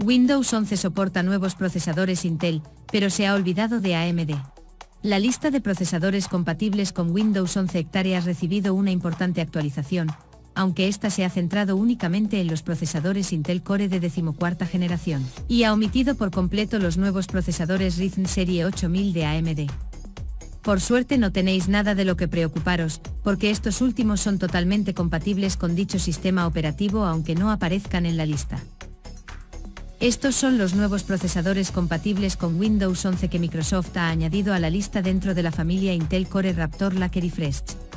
Windows 11 soporta nuevos procesadores Intel, pero se ha olvidado de AMD. La lista de procesadores compatibles con Windows 11 hectáreas ha recibido una importante actualización, aunque esta se ha centrado únicamente en los procesadores Intel Core de decimocuarta generación, y ha omitido por completo los nuevos procesadores Ryzen Serie 8000 de AMD. Por suerte no tenéis nada de lo que preocuparos, porque estos últimos son totalmente compatibles con dicho sistema operativo aunque no aparezcan en la lista. Estos son los nuevos procesadores compatibles con Windows 11 que Microsoft ha añadido a la lista dentro de la familia Intel Core Raptor Lake Refresh.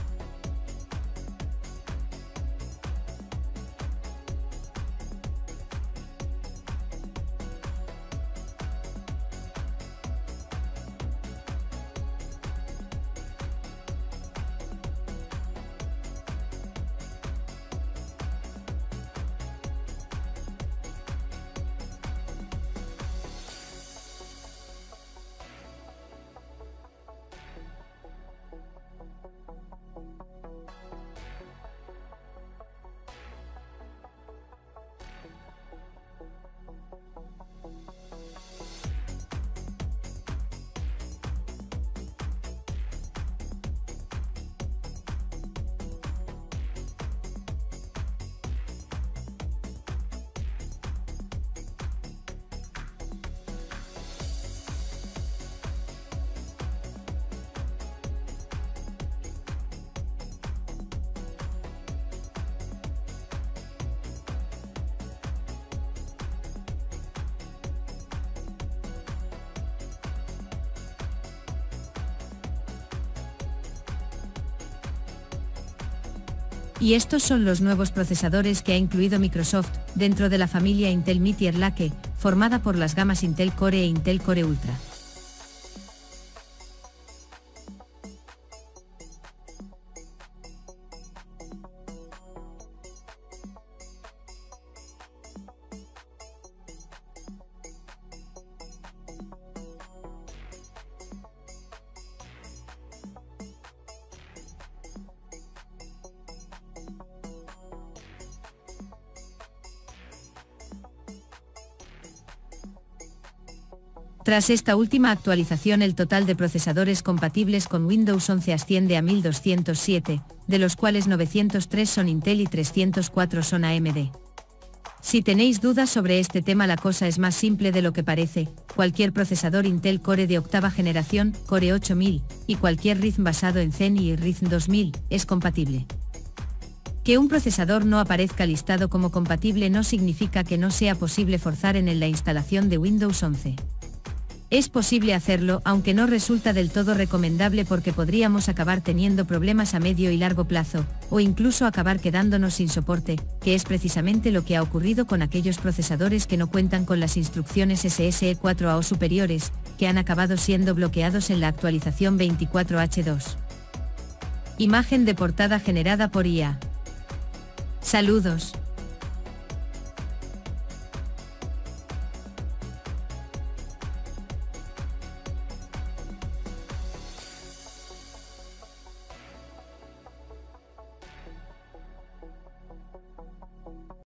Y estos son los nuevos procesadores que ha incluido Microsoft, dentro de la familia Intel Meteor Lake, formada por las gamas Intel Core e Intel Core Ultra. Tras esta última actualización el total de procesadores compatibles con Windows 11 asciende a 1207, de los cuales 903 son Intel y 304 son AMD. Si tenéis dudas sobre este tema la cosa es más simple de lo que parece, cualquier procesador Intel Core de octava generación, Core 8000, y cualquier Ryzen basado en Zen y Ryzen 2000, es compatible. Que un procesador no aparezca listado como compatible no significa que no sea posible forzar en él la instalación de Windows 11. Es posible hacerlo, aunque no resulta del todo recomendable porque podríamos acabar teniendo problemas a medio y largo plazo, o incluso acabar quedándonos sin soporte, que es precisamente lo que ha ocurrido con aquellos procesadores que no cuentan con las instrucciones SSE4A o superiores, que han acabado siendo bloqueados en la actualización 24H2. Imagen de portada generada por IA. Saludos.